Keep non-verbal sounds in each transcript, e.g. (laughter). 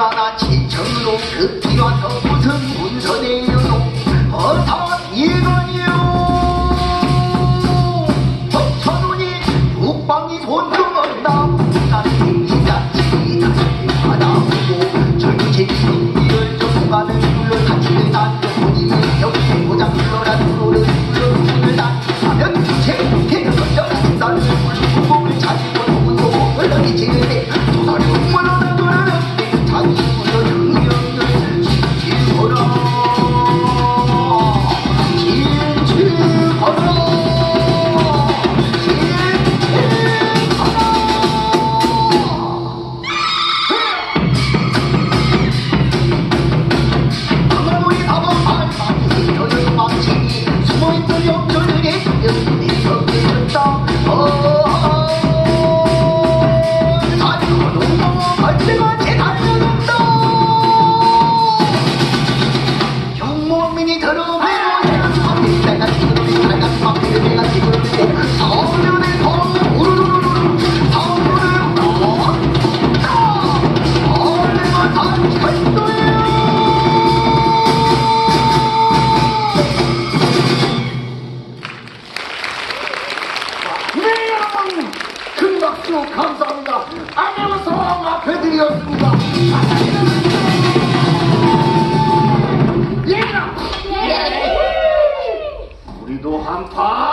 刹那千城笼可抵万条不曾回首 네, 감사합니다. 안녕하세요. 마페들이었습니다. Grandpa!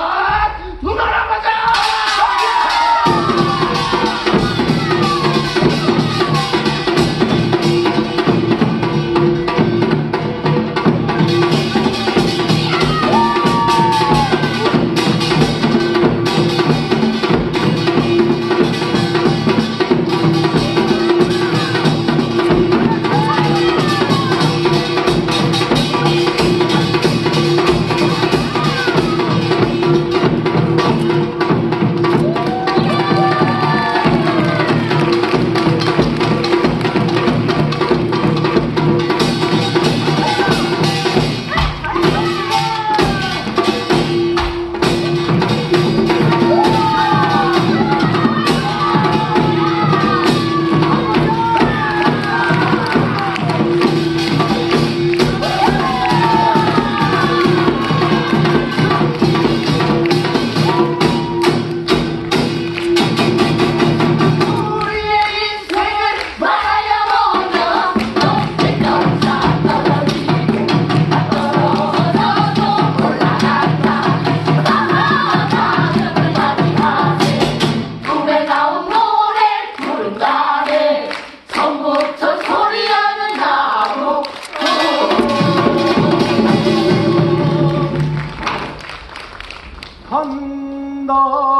Govinda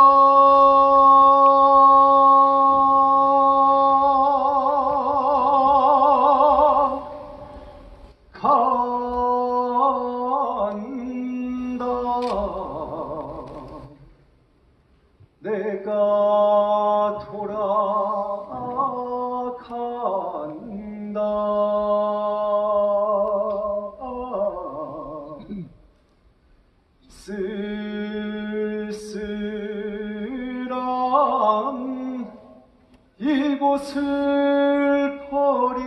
옷을 버리고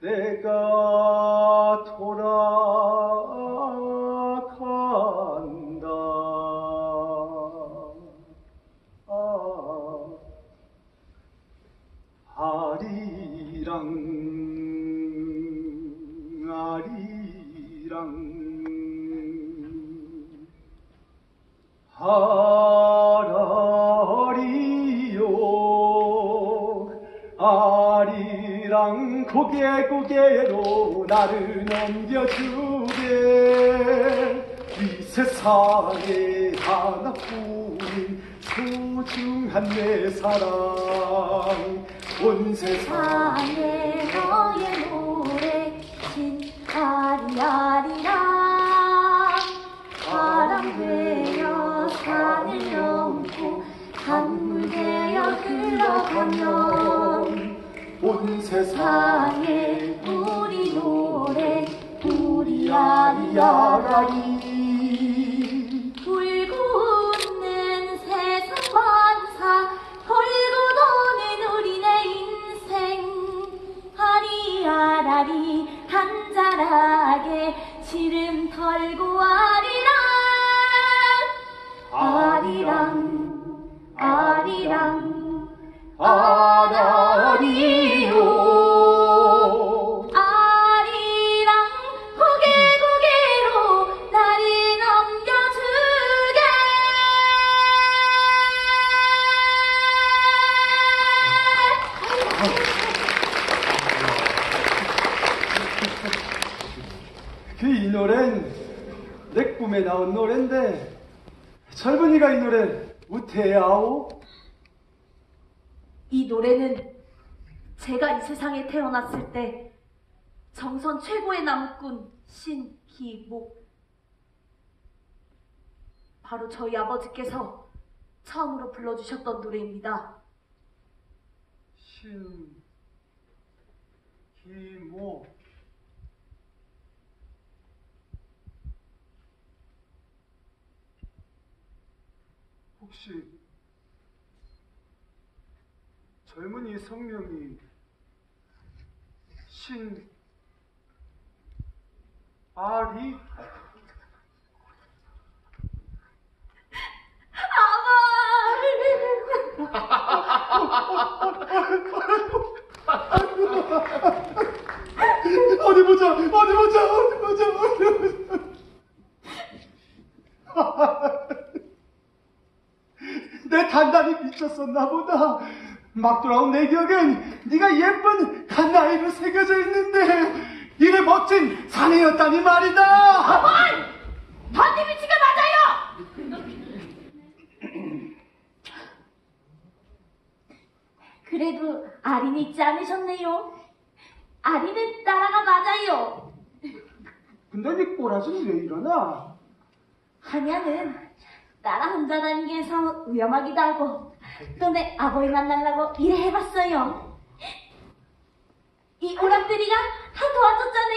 내가 돌아간다. 아, 아리랑 아리랑. 고개 고개로 나를 넘겨주게. 이 세상에 하나뿐인 소중한 내 사랑. 온 세상에 너의 노래 진 아리아리. 아리아리 울고 세상 만사 돌고 도는 우리네 인생. 아리아라리 한자락에 시름 털고 나온 노래인데 젊은이가 이 노래 우태야오? 이 노래는 제가 이 세상에 태어났을 때 정선 최고의 나무꾼 신기목. 바로 저희 아버지께서 처음으로 불러주셨던 노래입니다. 신 기모 혹시 젊은이 성명이 신 아리? (laughs) 보자 어디 보자 어디 보자 어디 보자 내 미쳤었나 보다 막 돌아온 내 기억엔 네가 예쁜 갓나이로 새겨져 있는데 이래 멋진 사내였다니 말이다 반디비치가 맞아요! 그래도 아린 잊지 않으셨네요. 아린은 나라가 맞아요. 근데 네 꼬라지는 왜 이러나 하냐는 나라 혼자 다니기 해서 위험하기도 하고 또내 아버지 만나려고 일해 해봤어요. 이 오락들이가 다 도와줬잖아요.